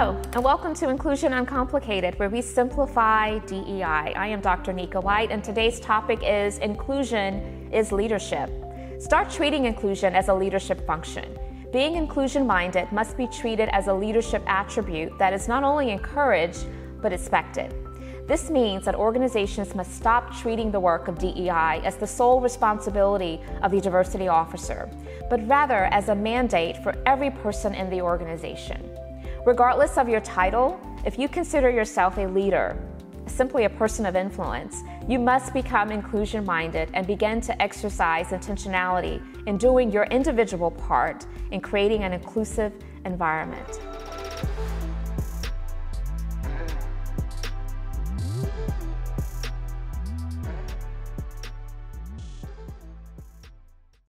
and welcome to Inclusion Uncomplicated, where we simplify DEI. I am Dr. Nika White, and today's topic is Inclusion is Leadership. Start treating inclusion as a leadership function. Being inclusion minded must be treated as a leadership attribute that is not only encouraged, but expected. This means that organizations must stop treating the work of DEI as the sole responsibility of the diversity officer, but rather as a mandate for every person in the organization. Regardless of your title, if you consider yourself a leader, simply a person of influence, you must become inclusion minded and begin to exercise intentionality in doing your individual part in creating an inclusive environment.